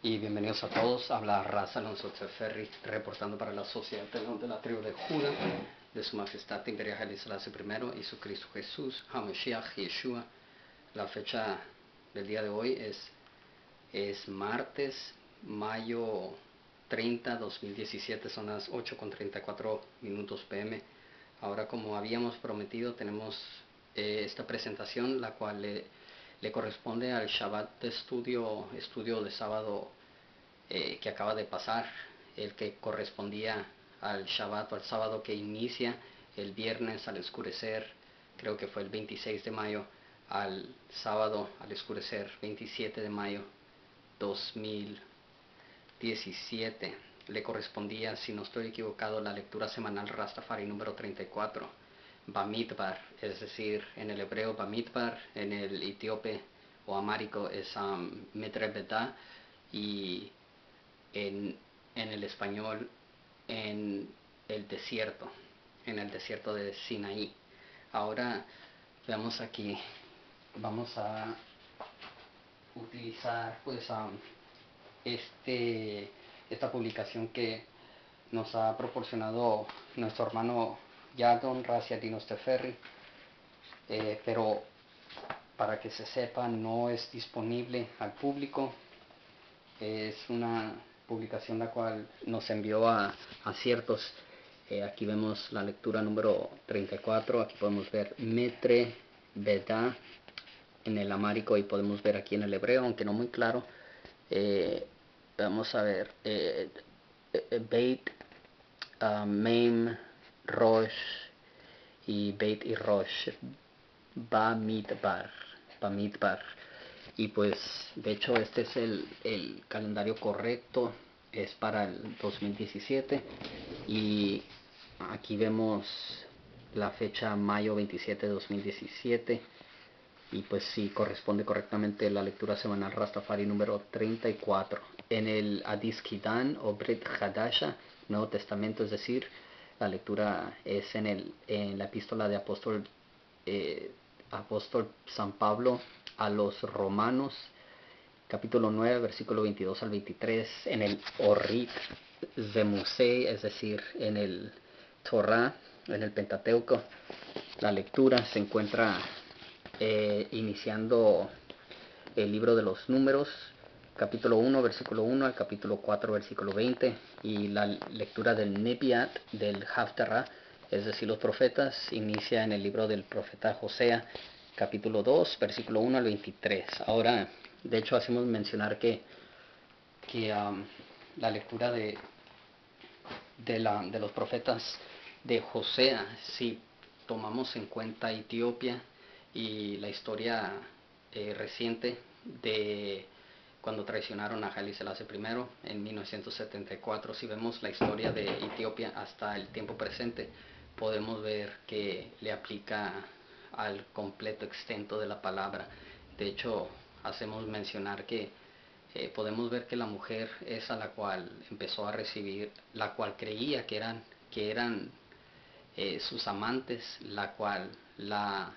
Y bienvenidos a todos. Habla Raza Alonso Ferri reportando para la Sociedad de la tribu de Judá de Su Majestad Imperial Haile I y su Cristo Jesús, Hamashiach Yeshua. La fecha del día de hoy es, es martes, mayo 30, 2017, son las 8 con 34 minutos pm. Ahora como habíamos prometido tenemos eh, esta presentación la cual le le corresponde al Shabbat de estudio, estudio de sábado eh, que acaba de pasar, el que correspondía al Shabbat al sábado que inicia el viernes al oscurecer, creo que fue el 26 de mayo, al sábado al oscurecer, 27 de mayo 2017. Le correspondía, si no estoy equivocado, la lectura semanal Rastafari número 34 Bamidbar, es decir, en el hebreo Bamidbar, en el etíope o amárico es um, y en, el español en el desierto, en el desierto de Sinaí. Ahora veamos aquí, vamos a utilizar pues um, este, esta publicación que nos ha proporcionado nuestro hermano ya Don Raciadino Teferri, eh, pero para que se sepa no es disponible al público. Es una publicación la cual nos envió a, ciertos. Eh, aquí vemos la lectura número 34, aquí podemos ver Metre Beda en el amárico y podemos ver aquí en el hebreo, aunque no muy claro. Eh, vamos a ver Beit uh, Rosh y Beit y Rosh, Bamidbar, Bamidbar. Y pues, de hecho, este es el, calendario correcto, es para el 2017. Y aquí vemos la fecha mayo 27 de 2017 y pues sí corresponde correctamente la lectura semanal Rastafari número 34 en el Adis Kidan o Brit Hadasha Nuevo Testamento es decir la lectura es en, el, en la epístola de apóstol, eh, apóstol San Pablo a los romanos, capítulo 9, versículo 22 al 23, en el Orrit de Musei, es decir, en el Torah, en el Pentateuco. La lectura se encuentra eh, iniciando el libro de los números, capítulo 1, versículo 1 al capítulo 4, versículo 20, y la lectura del Nebiat, del Haftarah, es decir, los profetas, inicia en el libro del profeta Josea, capítulo 2, versículo 1 al 23. Ahora, de hecho, hacemos mencionar que, um, la lectura de los profetas de Josea, si tomamos en cuenta Etiopía y la historia eh, reciente de cuando traicionaron a Haile Selassie I en 1974. Si vemos la historia de Etiopía hasta el tiempo presente, podemos ver que le aplica al completo extento de la palabra. De hecho, hacemos mencionar que eh, podemos ver que la mujer es a la cual empezó a recibir, la cual creía que eran, que eran eh, sus amantes, la cual la,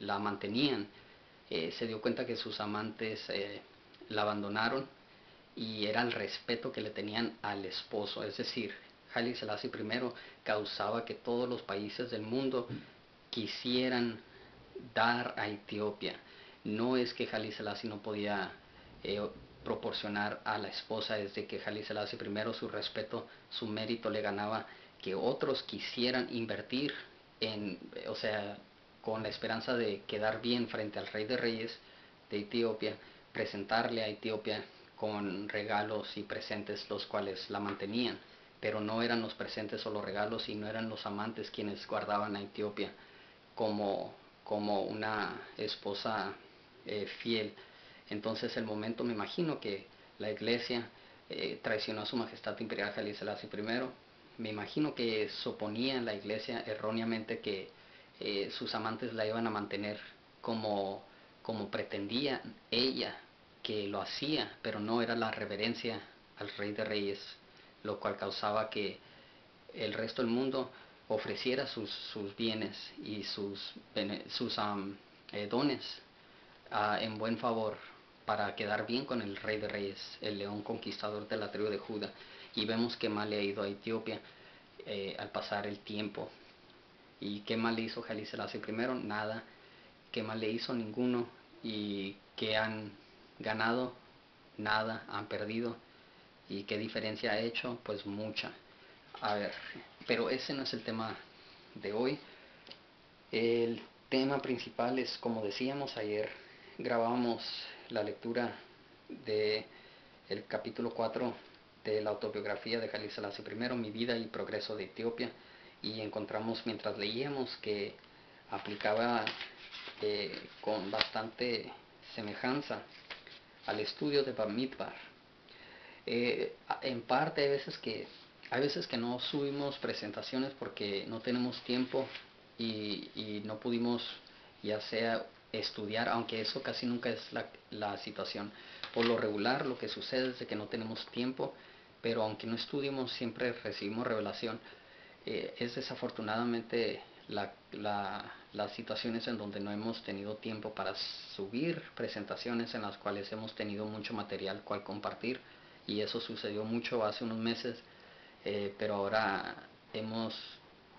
la mantenían, eh, se dio cuenta que sus amantes la abandonaron y era el respeto que le tenían al esposo. Es decir, Haile Selassie I causaba que todos los países del mundo quisieran dar a Etiopía. No es que Haile Selassie no podía eh, proporcionar a la esposa, es de que Haile Selassie I su respeto, su mérito le ganaba que otros quisieran invertir en, o sea, con la esperanza de quedar bien frente al rey de reyes de Etiopía, presentarle a Etiopía con regalos y presentes los cuales la mantenían, pero no eran los presentes o los regalos y no eran los amantes quienes guardaban a Etiopía como, como una esposa eh, fiel. Entonces el momento me imagino que la iglesia eh, traicionó a su majestad imperial Haile Selassie I. Me imagino que suponía la iglesia erróneamente que eh, sus amantes la iban a mantener como, como pretendía ella que lo hacía, pero no era la reverencia al Rey de Reyes, lo cual causaba que el resto del mundo ofreciera sus, sus bienes y sus, sus eh, dones ah, en buen favor para quedar bien con el rey de reyes, el león conquistador de la tribu de Judá. Y vemos qué mal le ha ido a Etiopía eh, al pasar el tiempo. ¿Y qué mal le hizo Haile Selassie primero? Nada. ¿Qué mal le hizo? Ninguno. ¿Y qué han ganado? Nada. Han perdido. ¿Y qué diferencia ha hecho? Pues mucha. A ver, pero ese no es el tema de hoy. El tema principal es, como decíamos ayer, grabamos la lectura de el capítulo 4 de la autobiografía de Jalil Selassie I, Mi vida y progreso de Etiopía, y encontramos mientras leíamos que aplicaba eh, con bastante semejanza al estudio de Bamidbar. Eh, en parte hay veces que hay veces que no subimos presentaciones porque no tenemos tiempo y, no pudimos ya sea estudiar, aunque eso casi nunca es la, situación. Por lo regular lo que sucede es que no tenemos tiempo, pero aunque no estudiemos siempre recibimos revelación. Eh, es desafortunadamente la, las situaciones en donde no hemos tenido tiempo para subir presentaciones en las cuales hemos tenido mucho material cual compartir y eso sucedió mucho hace unos meses, eh, pero ahora hemos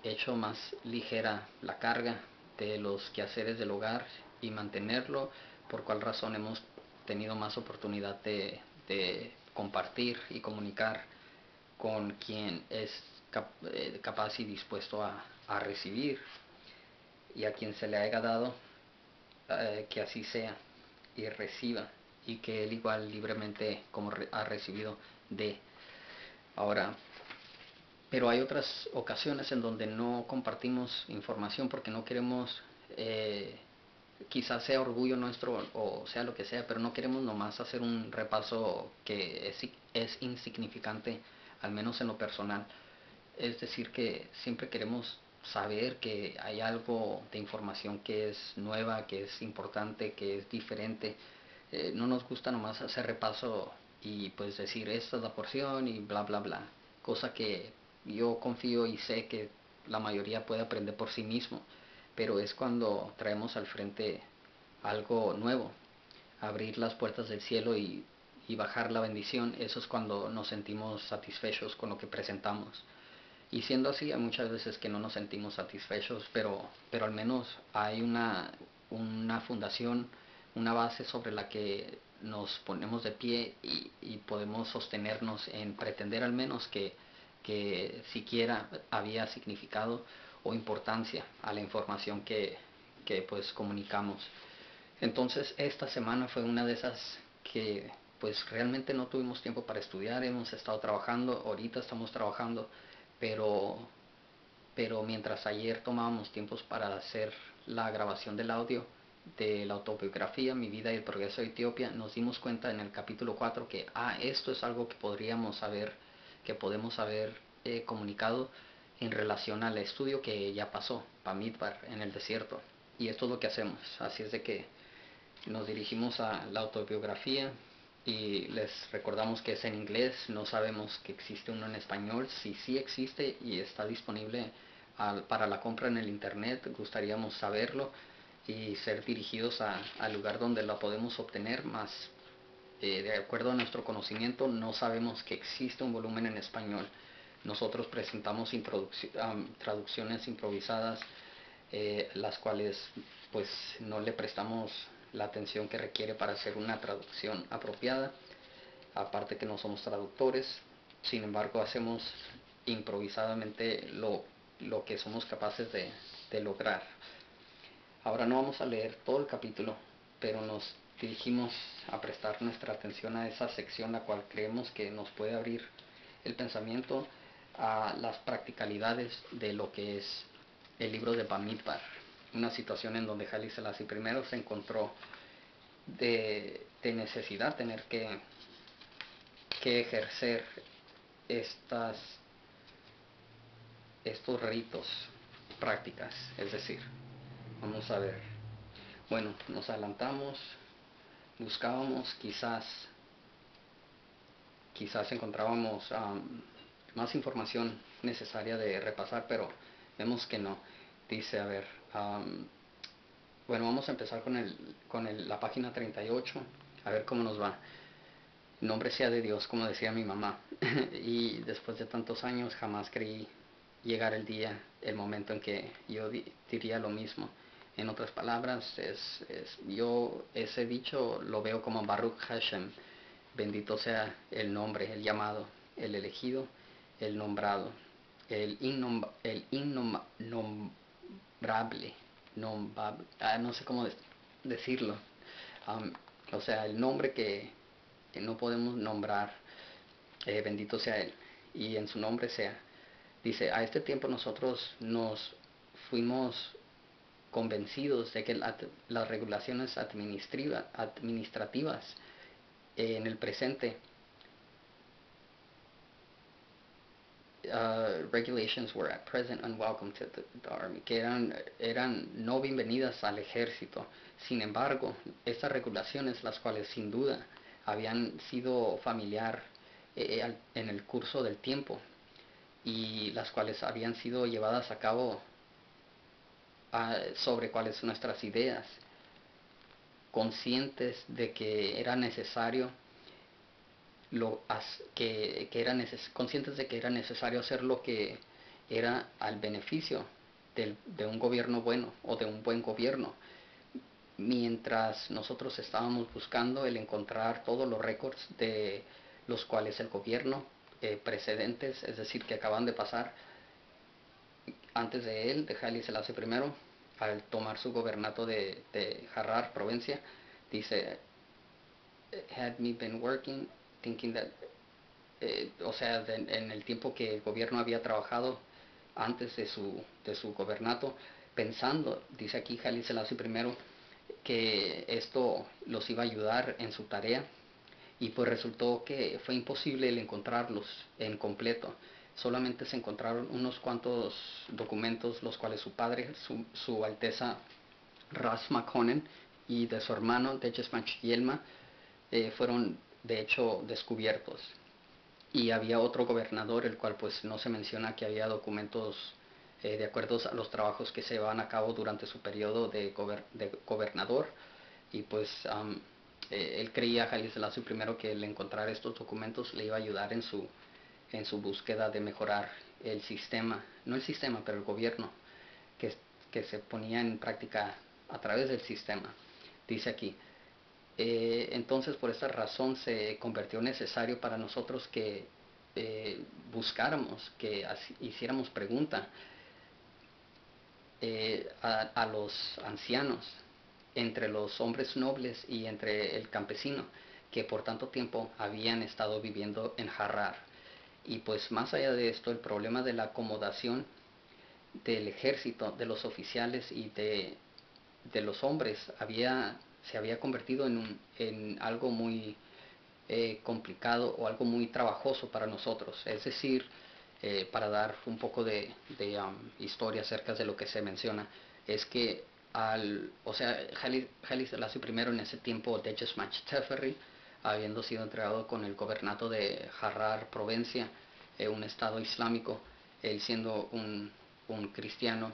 hecho más ligera la carga de los quehaceres del hogar y mantenerlo, por cual razón hemos tenido más oportunidad de, compartir y comunicar con quien es eh, capaz y dispuesto a, recibir y a quien se le haya dado eh, que así sea y reciba y que él igual libremente como ha recibido de ahora pero hay otras ocasiones en donde no compartimos información porque no queremos, eh, quizás sea orgullo nuestro o sea lo que sea, pero no queremos nomás hacer un repaso que es, es insignificante, al menos en lo personal. Es decir, que siempre queremos saber que hay algo de información que es nueva, que es importante, que es diferente. Eh, no nos gusta nomás hacer repaso y pues decir esta es la porción y bla bla bla. Cosa que yo confío y sé que la mayoría puede aprender por sí mismo, pero es cuando traemos al frente algo nuevo, abrir las puertas del cielo y, bajar la bendición, eso es cuando nos sentimos satisfechos con lo que presentamos. Y siendo así, hay muchas veces que no nos sentimos satisfechos, pero, pero al menos hay una, una fundación, una base sobre la que nos ponemos de pie y, podemos sostenernos en pretender al menos que que siquiera había significado o importancia a la información que, pues comunicamos. Entonces esta semana fue una de esas que pues realmente no tuvimos tiempo para estudiar, hemos estado trabajando, ahorita estamos trabajando, pero, pero mientras ayer tomábamos tiempos para hacer la grabación del audio de la autobiografía Mi vida y el progreso de Etiopía, nos dimos cuenta en el capítulo 4 que, ah, esto es algo que podríamos haber que podemos haber eh, comunicado en relación al estudio que ya pasó, Pamidbar, en el desierto. Y esto es lo que hacemos. Así es de que nos dirigimos a la autobiografía y les recordamos que es en inglés, no sabemos que existe uno en español, si sí existe y está disponible para la compra en el internet, gustaríamos saberlo y ser dirigidos al lugar donde la podemos obtener, más eh, de acuerdo a nuestro conocimiento, no sabemos que existe un volumen en español. Nosotros presentamos traducciones improvisadas, eh, las cuales pues no le prestamos la atención que requiere para hacer una traducción apropiada. Aparte que no somos traductores, sin embargo hacemos improvisadamente lo, lo que somos capaces de, de lograr. Ahora no vamos a leer todo el capítulo, pero nos dirigimos a prestar nuestra atención a esa sección la cual creemos que nos puede abrir el pensamiento a las practicalidades de lo que es el libro de Bamidbar, una situación en donde Haile Selassie primero se encontró de, necesidad tener que, que ejercer estas, estos ritos, prácticas, es decir, vamos a ver, bueno, nos adelantamos, buscábamos quizás quizás encontrábamos más información necesaria de repasar pero vemos que no dice a ver bueno vamos a empezar con el con la página 38 a ver cómo nos va. Nombre sea de Dios, como decía mi mamá. y después de tantos años jamás creí llegar el día, el momento en que yo diría lo mismo. En otras palabras, es, yo ese dicho lo veo como Baruch Hashem, bendito sea el nombre, el llamado, el elegido, el nombrado, el, el innombrable, ah, no sé cómo decirlo, o sea, el nombre que, no podemos nombrar, eh, bendito sea Él, y en su nombre sea. Dice, a este tiempo nosotros nos fuimos convencidos de que las regulaciones administrativas en el presente uh, regulations were at present unwelcome to the, army, que eran, eran no bienvenidas al ejército. Sin embargo, estas regulaciones, las cuales sin duda habían sido familiar eh, en el curso del tiempo y las cuales habían sido llevadas a cabo sobre cuáles nuestras ideas, conscientes de que era necesario lo que, que era conscientes de que era necesario hacer lo que era al beneficio de un gobierno bueno o de un buen gobierno. Mientras nosotros estábamos buscando el encontrar todos los récords de los cuales el gobierno eh, precedentes, es decir, que acaban de pasar antes de él, de Haile Selassie I, al tomar su gobernato de, de Harrar, provincia, dice, had me been working, thinking that, eh, o sea, en el tiempo que el gobierno había trabajado antes de su, de su gobernato, pensando, dice aquí Haile Selassie I, que esto los iba a ayudar en su tarea y pues resultó que fue imposible el encontrarlos en completo. Solamente se encontraron unos cuantos documentos, los cuales su padre, su, Alteza Ras Makonnen y de su hermano Dechesmach Yelma eh, fueron de hecho descubiertos. Y había otro gobernador, el cual pues no se menciona que había documentos eh, de acuerdo a los trabajos que se llevaban a cabo durante su periodo de, gobernador. Y pues eh, él creía, Jalil Selassie primero, que el encontrar estos documentos le iba a ayudar en su, en su búsqueda de mejorar el sistema, no el sistema, pero el gobierno que, que se ponía en práctica a través del sistema. Dice aquí, eh, entonces por esta razón se convirtió necesario para nosotros que buscáramos, que hiciéramos pregunta eh, a, los ancianos, entre los hombres nobles y entre el campesino, que por tanto tiempo habían estado viviendo en Harrar. Y pues más allá de esto, el problema de la acomodación del ejército, de los oficiales y de los hombres había, se había convertido en, un, en algo muy eh, complicado o algo muy trabajoso para nosotros. Es decir, eh, para dar un poco de, um, historia acerca de lo que se menciona, es que al, o sea, Haile Selassie primero en ese tiempo de Mach Teferry, habiendo sido entregado con el gobernato de Harrar provincia, eh, un estado islámico, él siendo un, cristiano,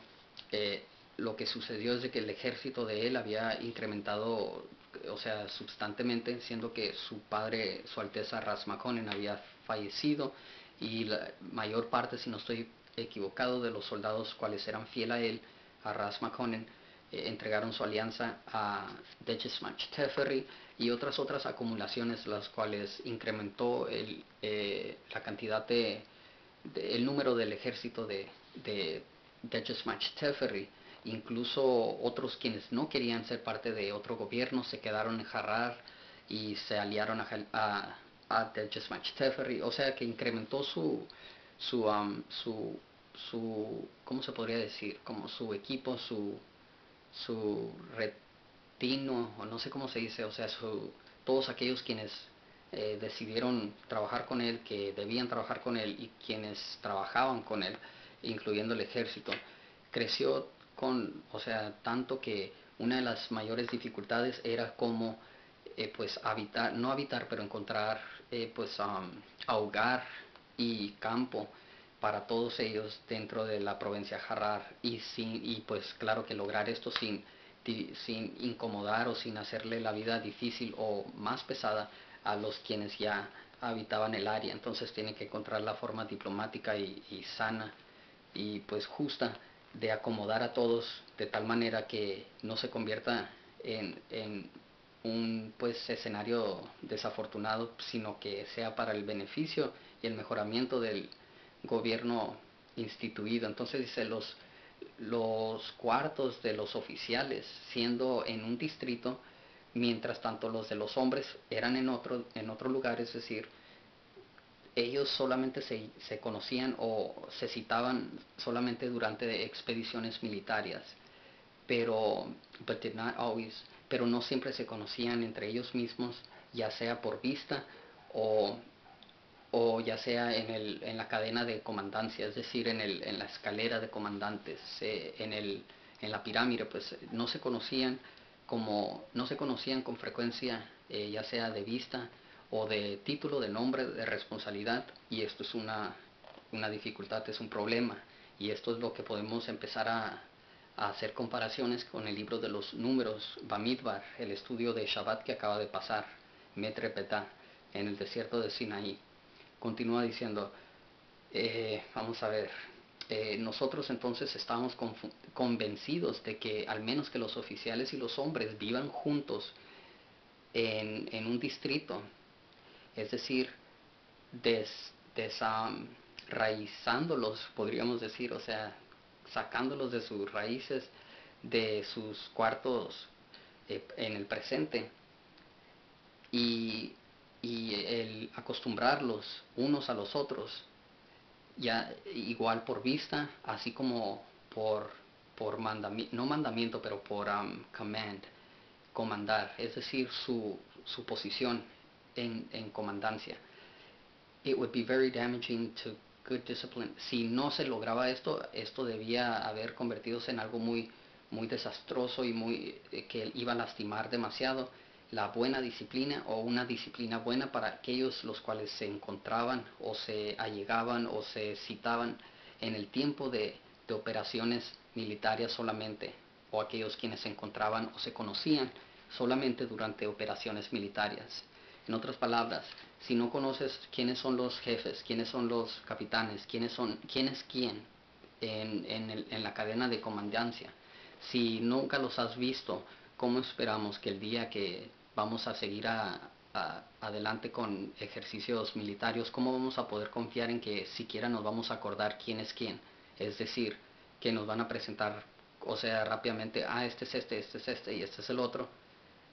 eh, lo que sucedió es de que el ejército de él había incrementado, o sea, substantemente, siendo que su padre, su Alteza Ras había fallecido y la mayor parte, si no estoy equivocado, de los soldados cuales eran fiel a él, a Ras McConnen, eh, entregaron su alianza a Dechesmach Teferry y otras otras acumulaciones las cuales incrementó el, eh, la cantidad de, el número del ejército de, de Dechesmach Teferry incluso otros quienes no querían ser parte de otro gobierno se quedaron en Harrar y se aliaron a, o sea que incrementó su, su, um, su, su, ¿cómo se podría decir? Como su equipo, su, su retino, o no sé cómo se dice, o sea, su, todos aquellos quienes eh, decidieron trabajar con él, que debían trabajar con él y quienes trabajaban con él, incluyendo el ejército, creció con, o sea, tanto que una de las mayores dificultades era como eh, pues habitar, no habitar, pero encontrar eh, pues hogar y campo para todos ellos dentro de la provincia Harrar y sin y pues claro que lograr esto sin sin incomodar o sin hacerle la vida difícil o más pesada a los quienes ya habitaban el área. Entonces tiene que encontrar la forma diplomática y, sana y pues justa de acomodar a todos de tal manera que no se convierta en, en un pues escenario desafortunado, sino que sea para el beneficio y el mejoramiento del gobierno instituido. Entonces dice los los cuartos de los oficiales siendo en un distrito, mientras tanto los de los hombres eran en otro, en otro lugar, es decir, ellos solamente se, se conocían o se citaban solamente durante expediciones militares, pero, pero no siempre se conocían entre ellos mismos, ya sea por vista o o ya sea en, el, en la cadena de comandancia, es decir, en, el, en la escalera de comandantes, eh, en, el, en la pirámide, pues no se conocían como no se conocían con frecuencia, eh, ya sea de vista o de título, de nombre, de responsabilidad, y esto es una, una dificultad, es un problema, y esto es lo que podemos empezar a, hacer comparaciones con el libro de los números, Bamidbar, el estudio de Shabbat que acaba de pasar, Metre Petah, en el desierto de Sinaí. Continúa diciendo, eh, vamos a ver, eh, nosotros entonces estamos convencidos de que al menos que los oficiales y los hombres vivan juntos en, en un distrito, es decir, des, podríamos decir, o sea, sacándolos de sus raíces, de sus cuartos eh, en el presente. Y y el acostumbrarlos unos a los otros, ya igual por vista, así como por, por mandamiento, no mandamiento, pero por um, command, comandar, es decir, su, su posición en, en comandancia. It would be very damaging to good discipline. Si no se lograba esto, esto debía haber convertido en algo muy, muy desastroso y muy, eh, que iba a lastimar demasiado la buena disciplina o una disciplina buena para aquellos los cuales se encontraban o se allegaban o se citaban en el tiempo de, operaciones militares solamente o aquellos quienes se encontraban o se conocían solamente durante operaciones militares. En otras palabras, si no conoces quiénes son los jefes, quiénes son los capitanes, quiénes son, quién es quién en, en la cadena de comandancia, si nunca los has visto, ¿cómo esperamos que el día que vamos a seguir adelante con ejercicios militares, ¿cómo vamos a poder confiar en que siquiera nos vamos a acordar quién es quién? Es decir, que nos van a presentar, o sea, rápidamente, ah, este es este, este es este y este es el otro,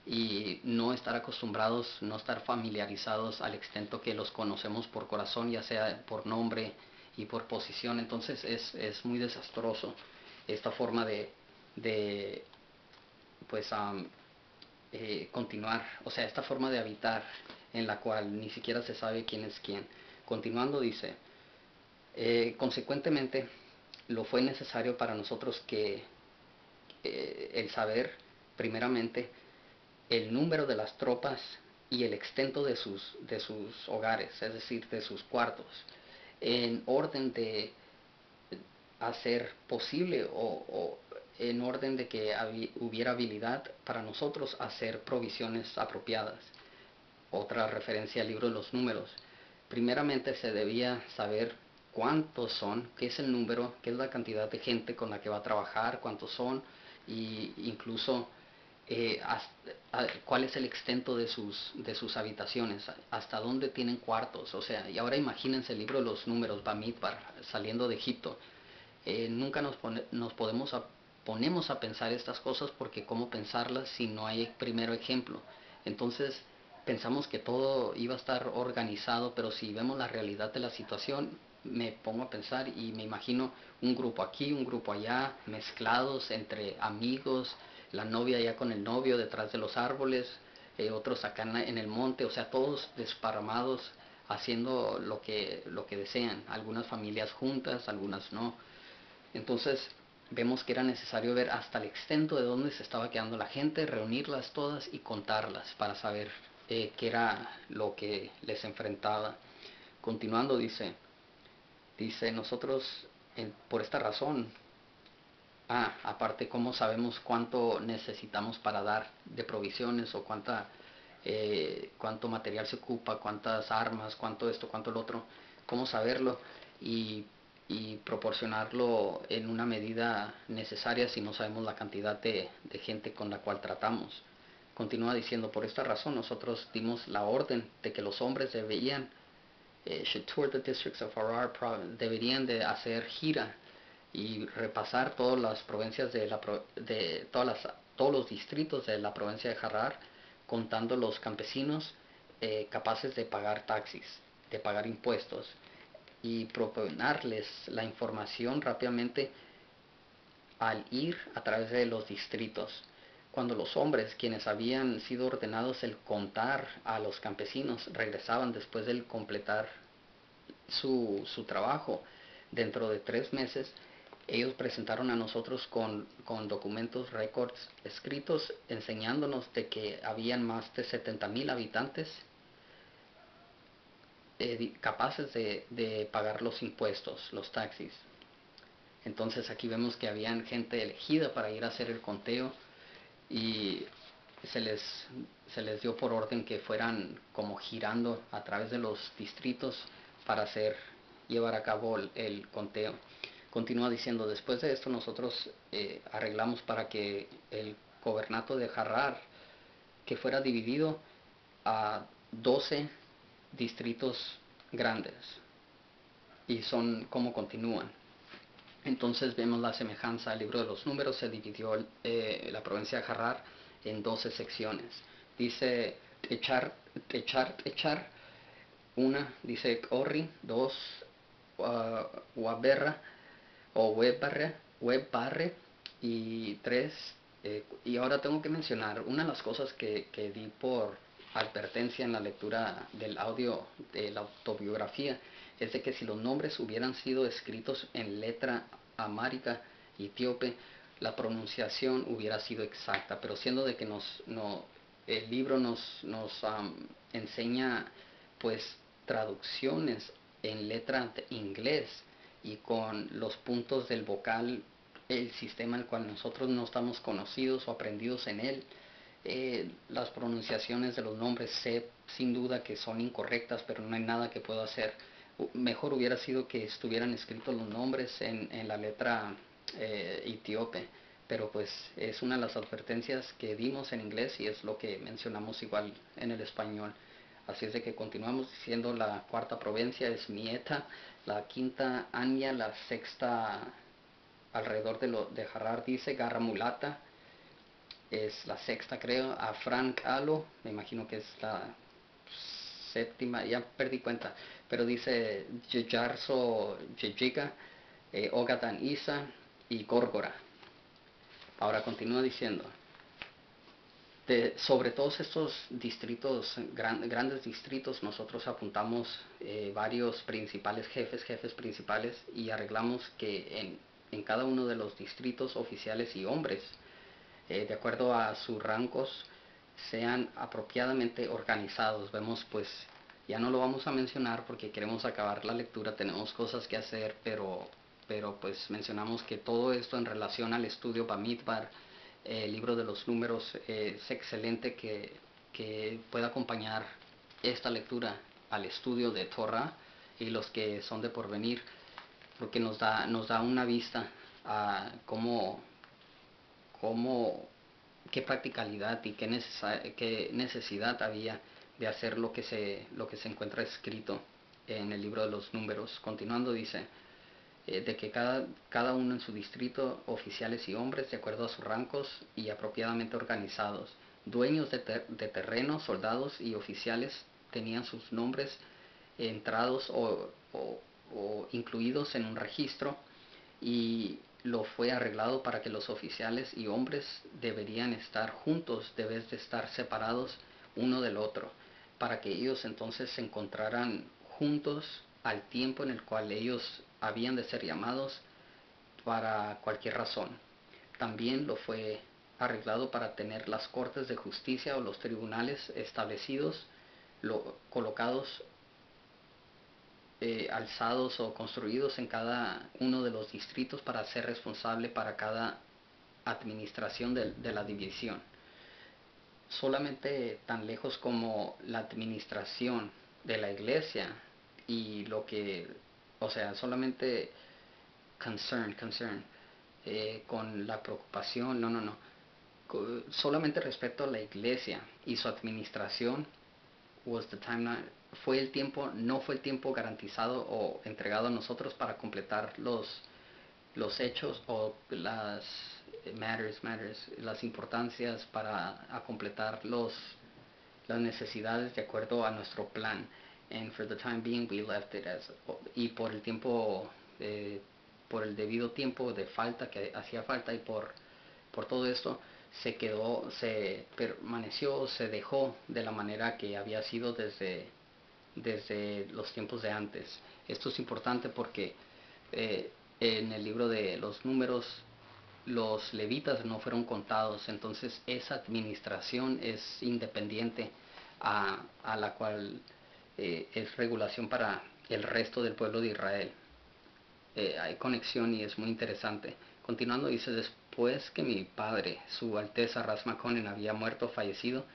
y no estar acostumbrados, no estar familiarizados al extento que los conocemos por corazón, ya sea por nombre y por posición, entonces es, es muy desastroso esta forma de, de pues, eh, continuar, o sea, esta forma de habitar en la cual ni siquiera se sabe quién es quién. Continuando dice, eh, consecuentemente, lo fue necesario para nosotros que eh, el saber, primeramente, el número de las tropas y el extento de sus, de sus hogares, es decir, de sus cuartos, en orden de hacer posible o en orden de que hubiera habilidad para nosotros hacer provisiones apropiadas. Otra referencia al libro de los números. Primeramente se debía saber cuántos son, qué es el número, qué es la cantidad de gente con la que va a trabajar, cuántos son, e incluso eh, cuál es el extento de sus, de sus habitaciones, hasta dónde tienen cuartos. O sea, y ahora imagínense el libro de los números, Bamidbar, saliendo de Egipto. Eh, nunca nos, nos podemos ponemos a pensar estas cosas porque cómo pensarlas si no hay primero ejemplo. Entonces pensamos que todo iba a estar organizado, pero si vemos la realidad de la situación, me pongo a pensar y me imagino un grupo aquí, un grupo allá, mezclados entre amigos, la novia allá con el novio detrás de los árboles, eh, otros acá en el monte, o sea, todos desparramados haciendo lo que, lo que desean, algunas familias juntas, algunas no. Entonces, vemos que era necesario ver hasta el extento de dónde se estaba quedando la gente, reunirlas todas y contarlas para saber eh, qué era lo que les enfrentaba. Continuando dice, dice, nosotros por esta razón Ah, aparte, ¿cómo sabemos cuánto necesitamos para dar de provisiones o cuánta, eh, cuánto material se ocupa, cuántas armas, cuánto esto, cuánto lo otro? ¿Cómo saberlo? Y, y proporcionarlo en una medida necesaria si no sabemos la cantidad de, gente con la cual tratamos. Continúa diciendo, por esta razón nosotros dimos la orden de que los hombres debían, eh, should tour the districts of Harar province, deberían de hacer gira y repasar todas las provincias de, la, de todas las, todos los distritos de la provincia de Harar, contando los campesinos eh, capaces de pagar taxis, de pagar impuestos y proponerles la información rápidamente al ir a través de los distritos. Cuando los hombres, quienes habían sido ordenados el contar a los campesinos, regresaban después de completar su, su trabajo dentro de tres meses, ellos presentaron a nosotros con, con documentos, récords escritos, enseñándonos de que habían más de 70 mil habitantes eh, capaces de, de, pagar los impuestos, los taxis. Entonces aquí vemos que habían gente elegida para ir a hacer el conteo y se les, se les dio por orden que fueran como girando a través de los distritos para hacer, llevar a cabo el conteo. Continúa diciendo, después de esto nosotros eh, arreglamos para que el gobernato de Harrar, que fuera dividido a 12 distritos grandes. Y son como continúan. Entonces vemos la semejanza al libro de los números, se dividió eh, la provincia de Harrar en 12 secciones. Dice echar, echar, echar, una, dice Corri, dos, uh, o web barre, web barre y tres eh, y ahora tengo que mencionar una de las cosas que, que, di por advertencia en la lectura del audio de la autobiografía es de que si los nombres hubieran sido escritos en letra amárica etíope la pronunciación hubiera sido exacta pero siendo de que nos no, el libro nos, nos um, enseña pues traducciones en letra de inglés y con los puntos del vocal, el sistema al cual nosotros no estamos conocidos o aprendidos en él. Eh, las pronunciaciones de los nombres sé sin duda que son incorrectas, pero no hay nada que puedo hacer. Mejor hubiera sido que estuvieran escritos los nombres en, en la letra eh, etíope, pero pues es una de las advertencias que dimos en inglés y es lo que mencionamos igual en el español. Así es de que continuamos diciendo la cuarta provincia es Mieta, la quinta Anya, la sexta alrededor de, lo, de Harar dice Garra Mulata, es la sexta creo, a Frank Alo, me imagino que es la séptima, ya perdí cuenta, pero dice Yejarso Yejiga, eh, Ogatan Isa y Górgora. Ahora continúa diciendo, sobre todos estos distritos, grandes distritos, nosotros apuntamos eh, varios principales jefes, jefes principales y arreglamos que en, en, cada uno de los distritos oficiales y hombres, eh, de acuerdo a sus rangos, sean apropiadamente organizados. Vemos pues, ya no lo vamos a mencionar porque queremos acabar la lectura, tenemos cosas que hacer, pero, pero pues mencionamos que todo esto en relación al estudio Bamidbar, el libro de los números es excelente que, que pueda acompañar esta lectura al estudio de Torah y los que son de porvenir, porque nos da, nos da una vista a cómo, cómo qué practicalidad y qué, qué necesidad había de hacer lo que, se, lo que se encuentra escrito en el libro de los números. Continuando dice, eh, de que cada, cada uno en su distrito, oficiales y hombres, de acuerdo a sus rangos y apropiadamente organizados, dueños de, de terrenos, soldados y oficiales, tenían sus nombres entrados o, o, o incluidos en un registro y lo fue arreglado para que los oficiales y hombres deberían estar juntos, debes de estar separados uno del otro, para que ellos entonces se encontraran juntos al tiempo en el cual ellos habían de ser llamados para cualquier razón. También lo fue arreglado para tener las cortes de justicia o los tribunales establecidos, lo, colocados eh, alzados o construidos en cada uno de los distritos para ser responsable para cada administración de, la división. Solamente tan lejos como la administración de la iglesia y lo que, o sea, solamente concern, concern, eh, con la preocupación, no, no, no, solamente respecto a la iglesia y su administración, was the time fue el tiempo, no fue el tiempo garantizado o entregado a nosotros para completar los, los hechos o las matters, matters, las importancias para completar los, las necesidades de acuerdo a nuestro plan. And for the time being we left it as, y por el tiempo, eh, por el debido tiempo de falta que hacía falta y por, por todo esto, se quedó, se permaneció, se dejó de la manera que había sido desde, desde los tiempos de antes. Esto es importante porque eh, en el libro de los números los levitas no fueron contados, entonces esa administración es independiente a, la cual eh, es regulación para el resto del pueblo de Israel. Eh, hay conexión y es muy interesante. Continuando dice, después que mi padre, su Alteza Rasmakonen, había muerto, fallecido,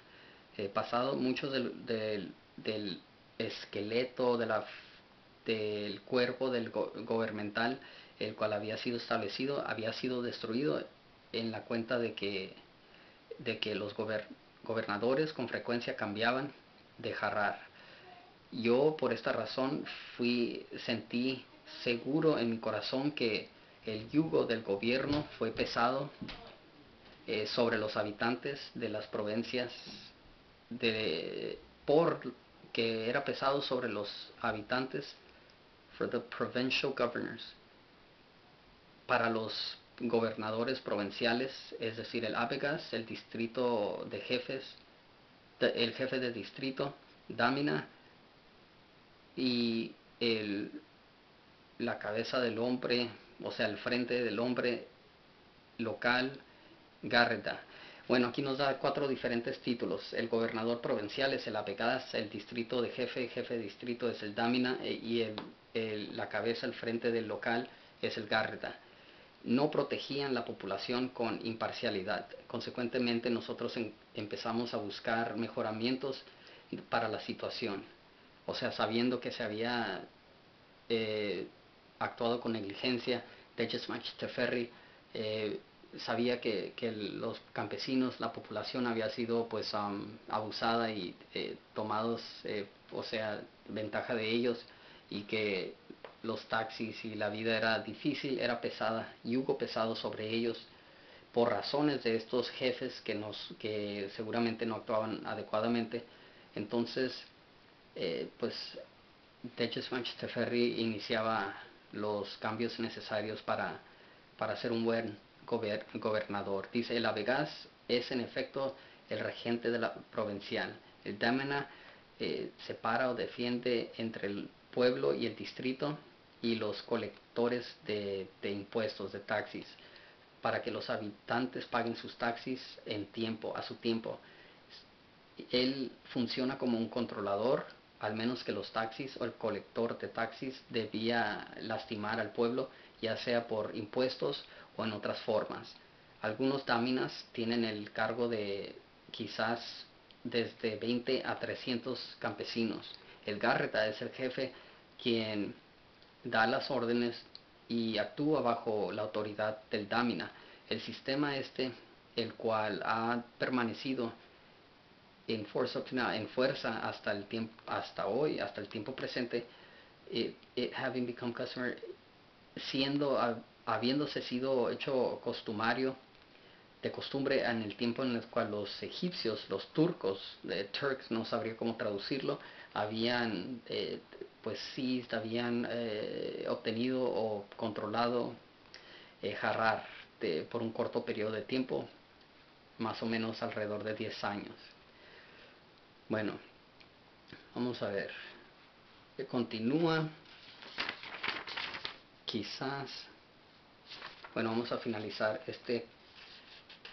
eh, pasado mucho del, del, esqueleto, de la, del cuerpo del gubernamental, el cual había sido establecido, había sido destruido en la cuenta de que, de que los gobernadores con frecuencia cambiaban de jarrar. Yo por esta razón fui, sentí seguro en mi corazón que el yugo del gobierno fue pesado eh, sobre los habitantes de las provincias de por que era pesado sobre los habitantes for the provincial governors. Para los gobernadores provinciales, es decir, el Abegas, el distrito de jefes, el jefe de distrito, Dámina, y el, la cabeza del hombre, o sea, el frente del hombre local, Garreta. Bueno, aquí nos da cuatro diferentes títulos. El gobernador provincial es el Abegas, el distrito de jefe, jefe de distrito es el Dámina, e, y el, la cabeza, el frente del local es el Garreta no protegían la población con imparcialidad. Consecuentemente nosotros empezamos a buscar mejoramientos para la situación. O sea, sabiendo que se había eh, actuado con negligencia, Teferri eh, sabía que, los campesinos, la población había sido pues abusada y eh, tomados, eh, o sea, ventaja de ellos y que los taxis y la vida era difícil, era pesada, yugo pesado sobre ellos por razones de estos jefes que nos que seguramente no actuaban adecuadamente. Entonces, eh, pues Teches Ferry iniciaba los cambios necesarios para, para ser un buen gobernador. Dice, el Avegas es en efecto el regente de la provincial. El Dámena eh, separa o defiende entre el pueblo y el distrito y los colectores de, impuestos, de taxis, para que los habitantes paguen sus taxis en tiempo, a su tiempo. Él funciona como un controlador, al menos que los taxis o el colector de taxis debía lastimar al pueblo, ya sea por impuestos o en otras formas. Algunos dáminas tienen el cargo de quizás desde 20 a 300 campesinos. El Garreta es el jefe quien da las órdenes y actúa bajo la autoridad del Dámina. El sistema este, el cual ha permanecido en fuerza, en fuerza hasta el tiempo, hasta hoy, hasta el tiempo presente, it, having become customer, siendo, habiéndose sido hecho costumario, de costumbre en el tiempo en el cual los egipcios, los turcos, de Turks, no sabría cómo traducirlo, habían eh, pues sí habían eh, obtenido o controlado eh, jarrar por un corto periodo de tiempo, más o menos alrededor de 10 años. Bueno, vamos a ver. Continúa. Quizás. Bueno, vamos a finalizar este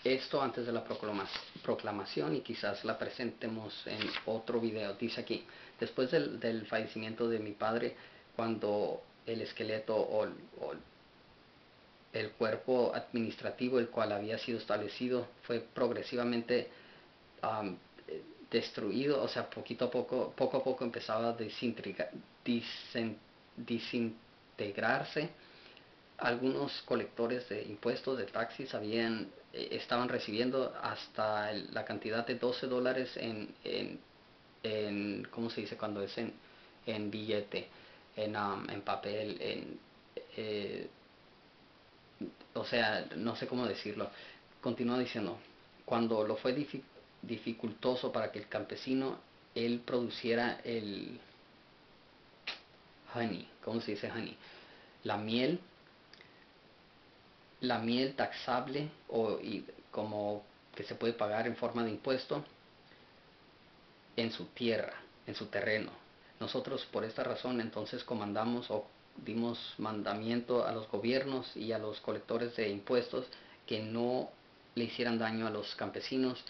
esto antes de la proclamación y quizás la presentemos en otro video. Dice aquí, después del, fallecimiento de mi padre, cuando el esqueleto o, el cuerpo administrativo el cual había sido establecido fue progresivamente destruido, o sea, poquito a poco, poco a poco empezaba a desintegrarse. Algunos colectores de impuestos de taxis habían, eh, estaban recibiendo hasta la cantidad de 12 dólares en, en, ¿cómo se dice cuando es en, en billete? En, um, en papel, en... Eh, o sea, no sé cómo decirlo. Continúa diciendo, cuando lo fue difícil dificultoso para que el campesino él produciera el honey, ¿cómo se dice honey? La miel, la miel taxable o y como que se puede pagar en forma de impuesto en su tierra, en su terreno. Nosotros por esta razón entonces comandamos o dimos mandamiento a los gobiernos y a los colectores de impuestos que no le hicieran daño a los campesinos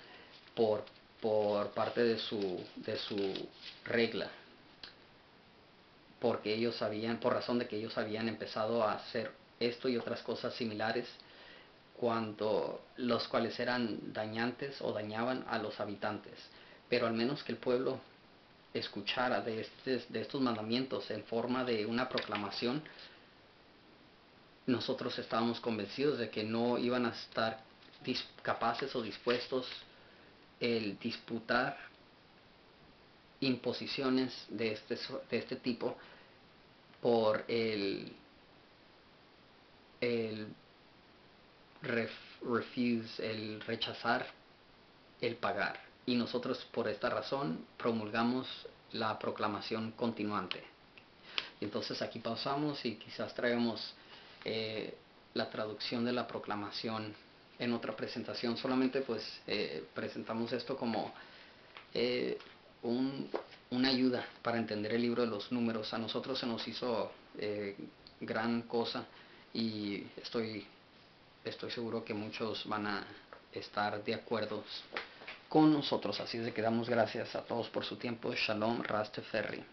por, por parte de su, de su regla. Porque ellos habían, por razón de que ellos habían empezado a hacer esto y otras cosas similares cuando los cuales eran dañantes o dañaban a los habitantes. Pero al menos que el pueblo escuchara de, este, de estos mandamientos en forma de una proclamación, nosotros estábamos convencidos de que no iban a estar capaces o dispuestos el disputar imposiciones de este, de este tipo por el, el refuse, el rechazar el pagar. Y nosotros por esta razón promulgamos la proclamación continuante. Entonces aquí pausamos y quizás traemos eh, la traducción de la proclamación en otra presentación. Solamente pues eh, presentamos esto como eh, una ayuda para entender el libro de los números. A nosotros se nos hizo eh, gran cosa y estoy, estoy seguro que muchos van a estar de acuerdo con nosotros. Así es que damos gracias a todos por su tiempo. Shalom Rasteferri.